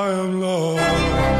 I am lost.